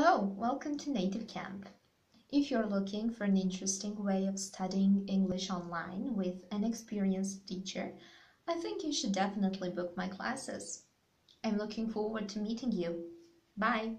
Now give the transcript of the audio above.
Hello, welcome to Native Camp. If you're looking for an interesting way of studying English online with an experienced teacher, I think you should definitely book my classes. I'm looking forward to meeting you. Bye!